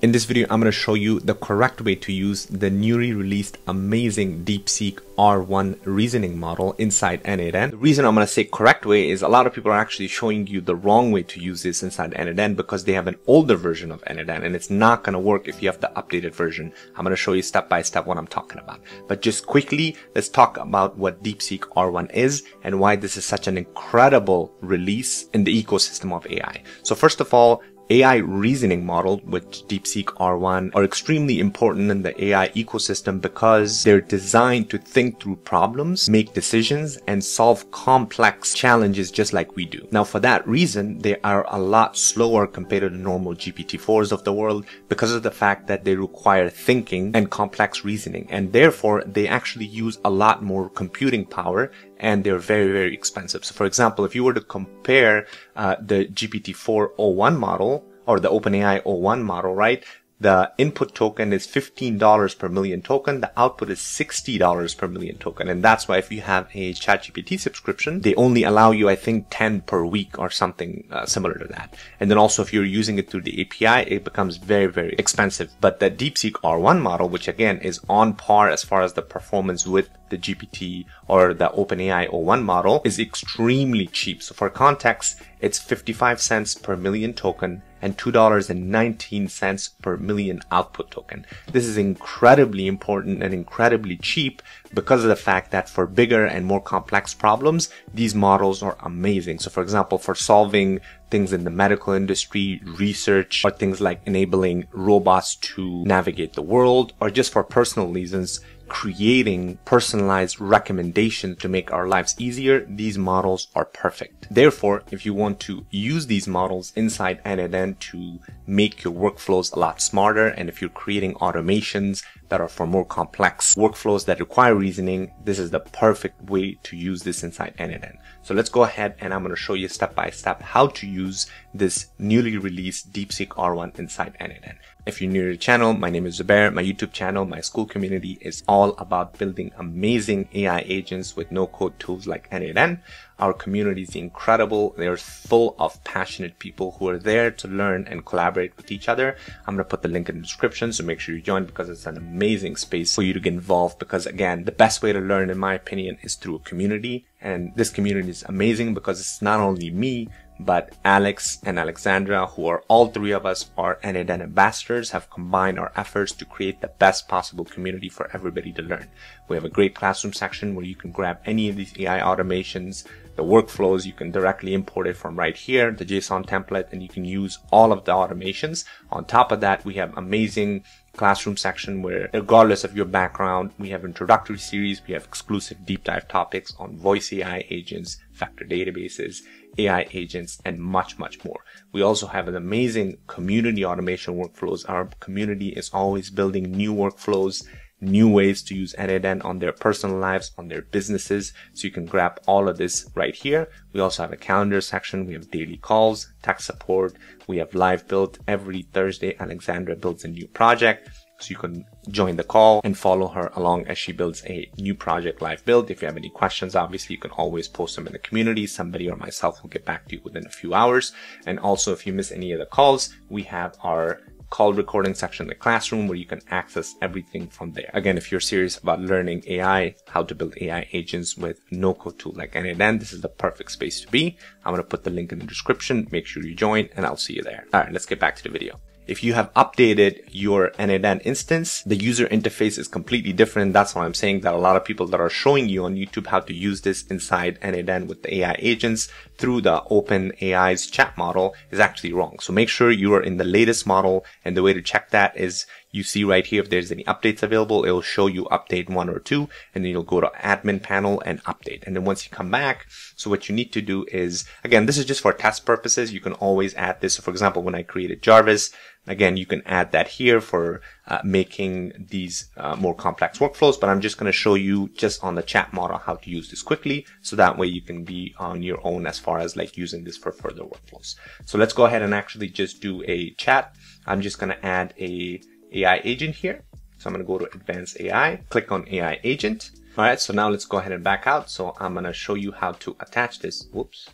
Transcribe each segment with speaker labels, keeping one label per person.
Speaker 1: In this video, I'm going to show you the correct way to use the newly released amazing DeepSeek R1 reasoning model inside n8n. The reason I'm going to say correct way is a lot of people are actually showing you the wrong way to use this inside n8n because they have an older version of n8n and it's not going to work if you have the updated version. I'm going to show you step by step what I'm talking about. But just quickly, let's talk about what DeepSeek R1 is and why this is such an incredible release in the ecosystem of AI. So first of all, AI reasoning model which DeepSeek R1 are extremely important in the AI ecosystem because they're designed to think through problems, make decisions, and solve complex challenges just like we do. Now, for that reason, they are a lot slower compared to the normal GPT-4s of the world because of the fact that they require thinking and complex reasoning. And therefore, they actually use a lot more computing power and they're very, very expensive. So for example, if you were to compare uh, the GPT-4 o1 model or the OpenAI o1 model, right? The input token is $15 per million token. The output is $60 per million token. And that's why if you have a ChatGPT subscription, they only allow you, I think, 10 per week or something uh, similar to that. And then also if you're using it through the API, it becomes very, very expensive. But the DeepSeek R1 model, which again is on par as far as the performance with the GPT or the OpenAI o1 model is extremely cheap. So for context, it's 55 cents per million token and $2.19 per million output token. This is incredibly important and incredibly cheap because of the fact that for bigger and more complex problems, these models are amazing. So for example, for solving things in the medical industry, research, or things like enabling robots to navigate the world, or just for personal reasons, creating personalized recommendations to make our lives easier, these models are perfect. Therefore, if you want to use these models inside n8n to make your workflows a lot smarter, and if you're creating automations that are for more complex workflows that require reasoning, this is the perfect way to use this inside n8n. So let's go ahead and I'm going to show you step by step how to use this newly released DeepSeek R1 inside n8n. If you're new to the channel, my name is Zubair. My YouTube channel, my Skool community is all about building amazing AI agents with no-code tools like n8n. Our community is incredible. They're full of passionate people who are there to learn and collaborate with each other. I'm going to put the link in the description, so make sure you join because it's an amazing space for you to get involved. Because again, the best way to learn, in my opinion, is through a community. And this community is amazing because it's not only me, but Alex and Alexandra, who are all three of us are n8n ambassadors, have combined our efforts to create the best possible community for everybody to learn. We have a great classroom section where you can grab any of these AI automations, the workflows, you can directly import it from right here, the JSON template, and you can use all of the automations. On top of that, we have amazing classroom section where regardless of your background, we have introductory series, we have exclusive deep dive topics on voice AI agents, vector databases, AI agents, and much, much more. We also have an amazing community automation workflows. Our community is always building new workflows new ways to use n8n on their personal lives, on their businesses. So you can grab all of this right here. We also have a calendar section. We have daily calls, tech support. We have live build every Thursday. Alexandra builds a new project. So you can join the call and follow her along as she builds a new project live build. If you have any questions, obviously you can always post them in the community. Somebody or myself will get back to you within a few hours. And also if you miss any of the calls, we have our call recording section in the classroom where you can access everything from there. Again, if you're serious about learning AI, how to build AI agents with no code tool like n8n, this is the perfect space to be. I'm going to put the link in the description. Make sure you join and I'll see you there. All right, let's get back to the video. If you have updated your n8n instance, the user interface is completely different. That's why I'm saying that a lot of people that are showing you on YouTube how to use this inside n8n with the AI agents through the OpenAI's chat model is actually wrong. So make sure you are in the latest model. And the way to check that is you see right here if there's any updates available, it will show you update one or two, and then you'll go to admin panel and update. And then once you come back, so what you need to do is, again, this is just for test purposes. You can always add this. So for example, when I created Jarvis, Again, you can add that here for uh, making these uh, more complex workflows, but I'm just going to show you just on the chat model how to use this quickly. So that way you can be on your own as far as like using this for further workflows. So let's go ahead and actually just do a chat. I'm just going to add a AI agent here. So I'm going to go to advanced AI, click on AI agent. All right. So now let's go ahead and back out. So I'm going to show you how to attach this. Whoops.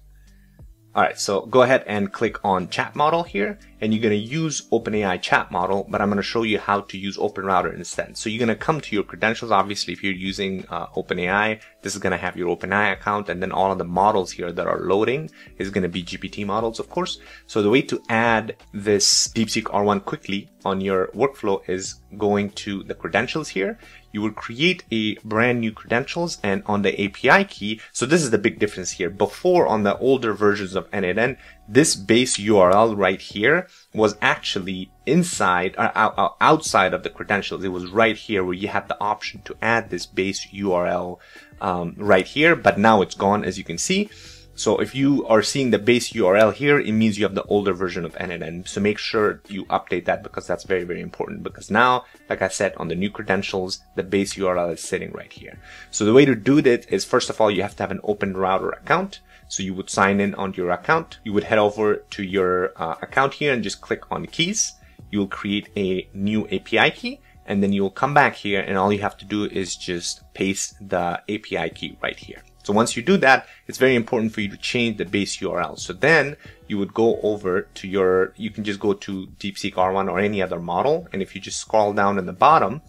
Speaker 1: All right, so go ahead and click on chat model here. And you're going to use OpenAI chat model, but I'm going to show you how to use OpenRouter instead. So you're going to come to your credentials. Obviously, if you're using uh, OpenAI, this is going to have your OpenAI account, and then all of the models here that are loading is going to be GPT models, of course. So the way to add this DeepSeek R1 quickly on your workflow is going to the credentials here you will create a brand new credentials and on the API key. So this is the big difference here. Before on the older versions of N8N, this base URL right here was actually inside or uh, outside of the credentials. It was right here where you had the option to add this base URL um, right here, but now it's gone as you can see. So if you are seeing the base URL here, it means you have the older version of N8N. So make sure you update that because that's very, very important because now, like I said, on the new credentials, the base URL is sitting right here. So the way to do that is first of all, you have to have an open router account. So you would sign in onto your account. You would head over to your uh, account here and just click on keys. You'll create a new API key and then you'll come back here and all you have to do is just paste the API key right here. So once you do that, it's very important for you to change the base URL. So then you would go over to your, you can just go to DeepSeek R1 or any other model. And if you just scroll down in the bottom,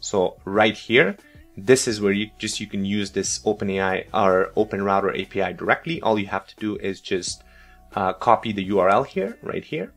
Speaker 1: so right here, this is where you just you can use this OpenAI or OpenRouter API directly. All you have to do is just uh, copy the URL here, right here.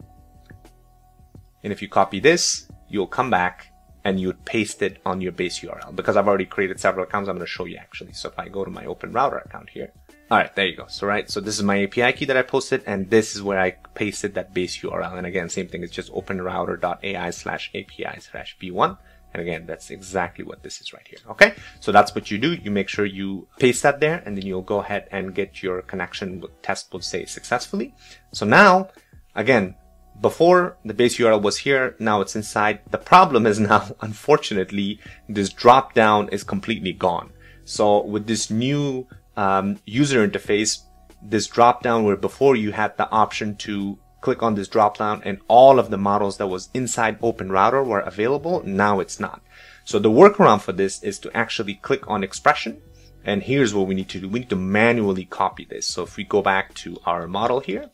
Speaker 1: And if you copy this, you'll come back and you would paste it on your base URL because I've already created several accounts. I'm going to show you actually. So if I go to my OpenRouter account here, all right, there you go. So right, so this is my API key that I posted, and this is where I pasted that base URL. And again, same thing. It's just openrouter.ai/api/v1. And again, that's exactly what this is right here. Okay. So that's what you do. You make sure you paste that there and then you'll go ahead and get your connection test will say successfully. So now, again, before the base URL was here, now it's inside. The problem is now, unfortunately, this drop down is completely gone. So with this new um, user interface, this drop down where before you had the option to click on this drop down and all of the models that was inside Open Router were available, now it's not. So the workaround for this is to actually click on expression. And here's what we need to do. We need to manually copy this. So if we go back to our model here,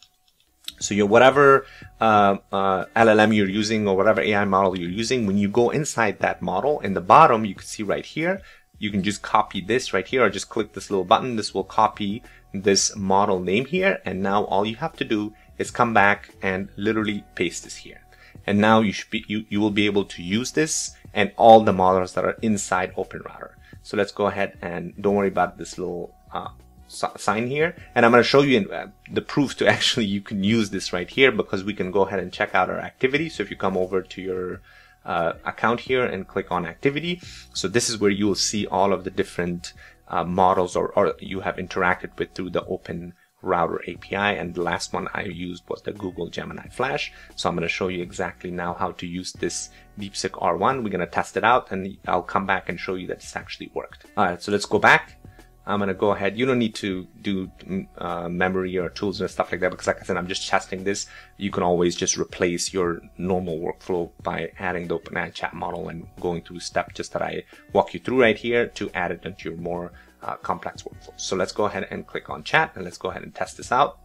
Speaker 1: so your whatever uh, uh, LLM you're using or whatever AI model you're using, when you go inside that model, in the bottom you can see right here, you can just copy this right here or just click this little button. This will copy this model name here. And now all you have to do is come back and literally paste this here. And now you should be, you, you will be able to use this and all the models that are inside OpenRouter. So let's go ahead and don't worry about this little uh, sign here. And I'm going to show you uh, the proof to actually you can use this right here because we can go ahead and check out our activity. So if you come over to your uh, account here and click on activity. So this is where you will see all of the different uh, models or, or you have interacted with through the open router API. And the last one I used was the Google Gemini Flash. So I'm going to show you exactly now how to use this DeepSeek R1. We're going to test it out and I'll come back and show you that it's actually worked. All right. So let's go back I'm going to go ahead. You don't need to do uh, memory or tools and stuff like that because like I said, I'm just testing this. You can always just replace your normal workflow by adding the OpenAI chat model and going through steps just that I walk you through right here to add it into your more uh, complex workflow. So let's go ahead and click on chat and let's go ahead and test this out.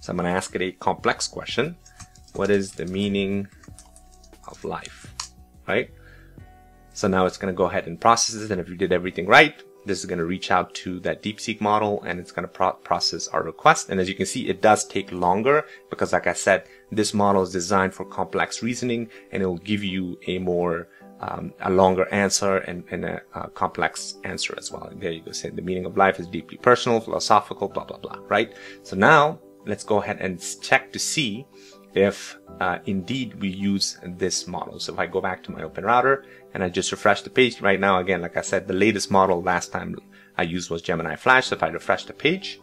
Speaker 1: So I'm going to ask it a complex question. What is the meaning of life? Right? So now it's going to go ahead and process it. And if you did everything right, this is going to reach out to that DeepSeek model and it's going to pro process our request. And as you can see, it does take longer because like I said, this model is designed for complex reasoning and it will give you a more um, a longer answer and, and a, a, complex answer as well. There you go. Say the meaning of life is deeply personal, philosophical, blah, blah, blah, right? So now let's go ahead and check to see if uh, indeed we use this model. So if I go back to my open router and I just refresh the page right now, again, like I said, the latest model last time I used was Gemini Flash. So if I refresh the page,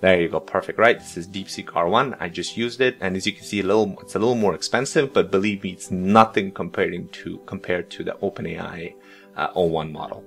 Speaker 1: there you go. Perfect, right? This is DeepSeek R1. I just used it. And as you can see, a little, it's a little more expensive, but believe me, it's nothing comparing to, compared to the OpenAI uh, O1 model.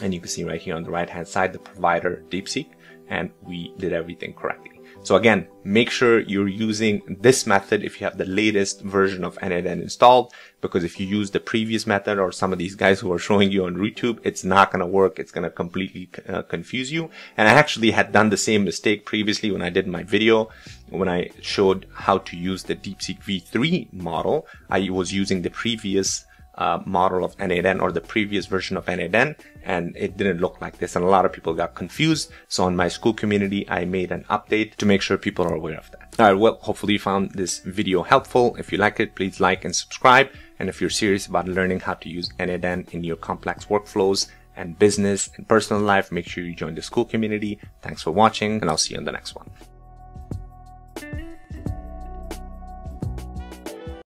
Speaker 1: And you can see right here on the right hand side, the provider DeepSeek, and we did everything correctly. So again, make sure you're using this method if you have the latest version of N8N installed, because if you use the previous method or some of these guys who are showing you on YouTube, it's not going to work. It's going to completely uh, confuse you. And I actually had done the same mistake previously when I did my video, when I showed how to use the DeepSeek V3 model. I was using the previous uh, model of N8N or the previous version of N8N and it didn't look like this and a lot of people got confused. So in my Skool community, I made an update to make sure people are aware of that. Alright, well, hopefully you found this video helpful. If you like it, please like and subscribe. And if you're serious about learning how to use N8N in your complex workflows and business and personal life, make sure you join the Skool community. Thanks for watching and I'll see you in the next one.